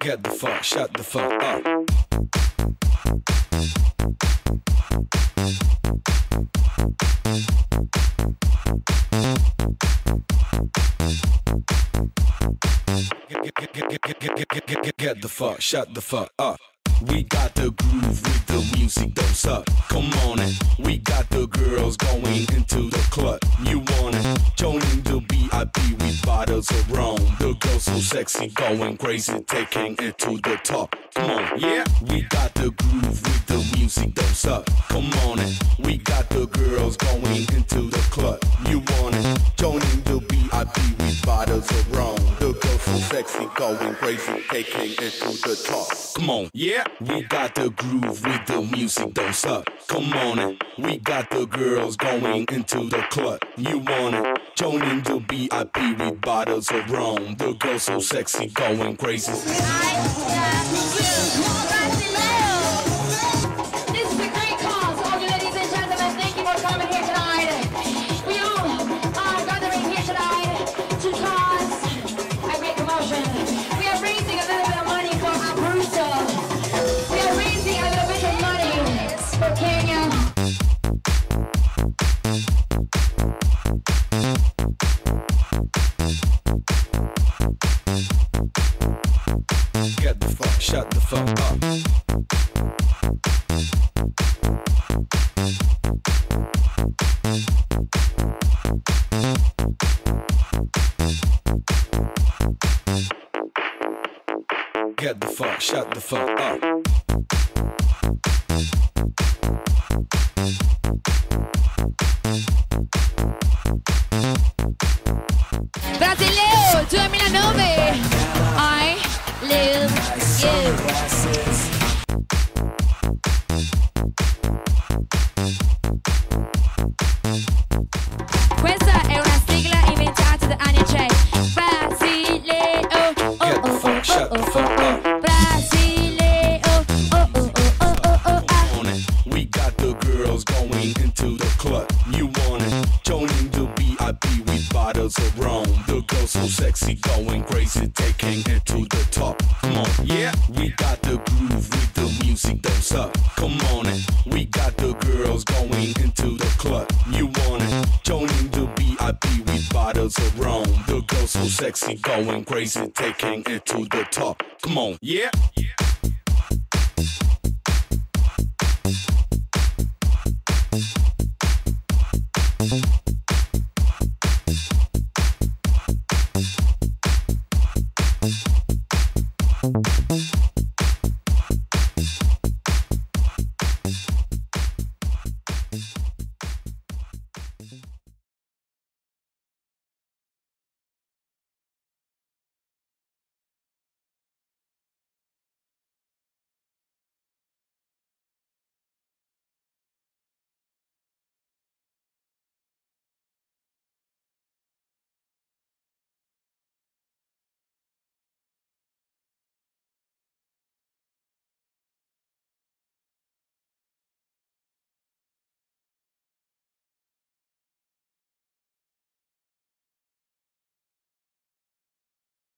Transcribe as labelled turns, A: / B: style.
A: Get the fuck, shut the fuck up. Get, get, get, get the fuck, shut the fuck up. We got the groove with the music, don't suck. Come on in. We got the girls going into the club. You want it? Joining the VIP with bottles of rum. The girls so sexy, going crazy, taking it to the top. Come on, yeah. We got the groove with the music, don't suck. Come on in. We got the girls going into the club. You want it? Joining the VIP with bottles of rum. So sexy, going crazy, taking it to the top. Come on, yeah. We got the groove with the music, don't suck. Come on in. We got the girls going into the club. You want it? Joining the VIP with bottles of rum. The girls so sexy, going crazy.
B: This is
A: Get the fuck, shut the fuck up. Get the fuck, shut the fuck up. Girls going into the club. You want it? Joining the VIP with bottles of rum. The girls so sexy, going crazy, taking it to the top. Come on, yeah. We got the groove with the music, don't suck. Come on it. We got the girls going into the club. You want it? Joining the VIP with bottles of rum. The girls so sexy, going crazy, taking it to the top. Come on, yeah.